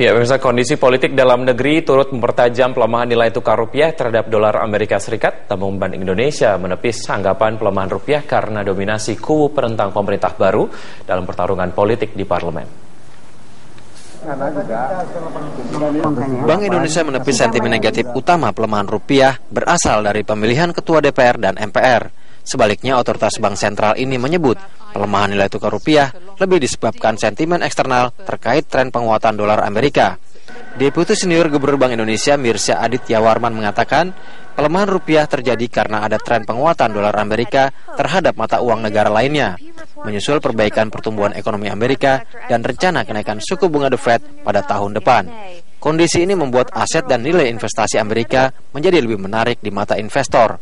Ya, pemirsa kondisi politik dalam negeri turut mempertajam pelemahan nilai tukar rupiah terhadap dolar Amerika Serikat. Namun Bank Indonesia menepis anggapan pelemahan rupiah karena dominasi kubu penentang pemerintah baru dalam pertarungan politik di parlemen. Bank Indonesia menepis sentimen negatif utama pelemahan rupiah berasal dari pemilihan ketua DPR dan MPR. Sebaliknya, otoritas bank sentral ini menyebut pelemahan nilai tukar rupiah lebih disebabkan sentimen eksternal terkait tren penguatan dolar Amerika. Deputi Senior Gubernur Bank Indonesia Mirsya Aditya Warman mengatakan, pelemahan rupiah terjadi karena ada tren penguatan dolar Amerika terhadap mata uang negara lainnya, menyusul perbaikan pertumbuhan ekonomi Amerika dan rencana kenaikan suku bunga The Fed pada tahun depan. Kondisi ini membuat aset dan nilai investasi Amerika menjadi lebih menarik di mata investor.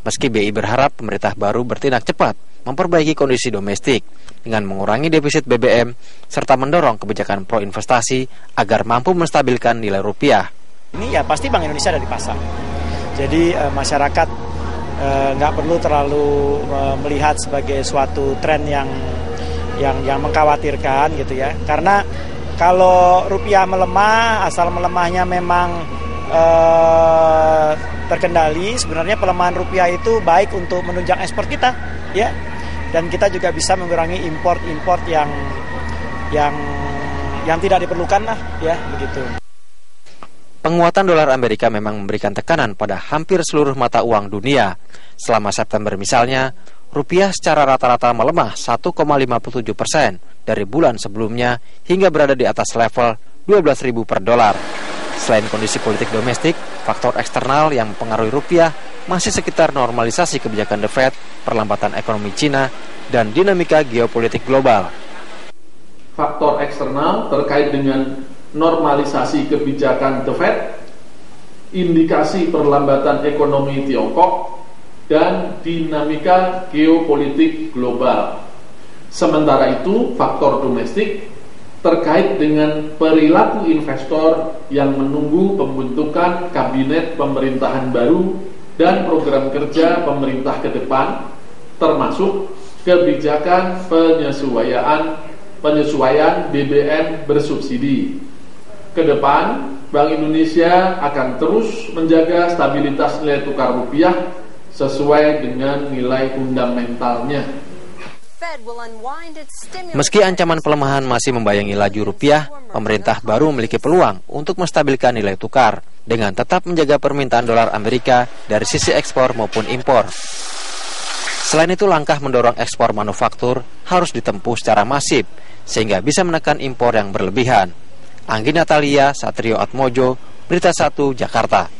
Meski BI berharap pemerintah baru bertindak cepat memperbaiki kondisi domestik dengan mengurangi defisit BBM serta mendorong kebijakan pro investasi agar mampu menstabilkan nilai rupiah. Ini ya pasti Bank Indonesia ada di pasar. Jadi e, masyarakat eh, nggak perlu terlalu e, melihat sebagai suatu tren yang yang yang mengkhawatirkan gitu ya. Karena kalau rupiah melemah, asal melemahnya memang e, terkendali, sebenarnya pelemahan rupiah itu baik untuk menunjang ekspor kita, ya dan kita juga bisa mengurangi import-import yang yang yang tidak diperlukan lah ya begitu. Penguatan dolar Amerika memang memberikan tekanan pada hampir seluruh mata uang dunia. Selama September misalnya, rupiah secara rata-rata melemah 1,57 persen dari bulan sebelumnya hingga berada di atas level 12.000 per dolar. Selain kondisi politik domestik, faktor eksternal yang mempengaruhi rupiah masih sekitar normalisasi kebijakan The Fed, perlambatan ekonomi Cina, dan dinamika geopolitik global. Faktor eksternal terkait dengan normalisasi kebijakan The Fed, indikasi perlambatan ekonomi Tiongkok, dan dinamika geopolitik global. Sementara itu, faktor domestik terkait dengan perilaku investor yang menunggu pembentukan kabinet pemerintahan baru dan program kerja pemerintah ke depan termasuk kebijakan penyesuaian penyesuaian BBM bersubsidi. Ke depan, Bank Indonesia akan terus menjaga stabilitas nilai tukar rupiah sesuai dengan nilai fundamentalnya. Meski ancaman pelemahan masih membayangi laju rupiah, pemerintah baru memiliki peluang untuk menstabilkan nilai tukar dengan tetap menjaga permintaan dolar Amerika dari sisi ekspor maupun impor. Selain itu, langkah mendorong ekspor manufaktur harus ditempuh secara masif sehingga bisa menekan impor yang berlebihan. Anggi Natalia, Satrio Atmojo, Berita 1, Jakarta.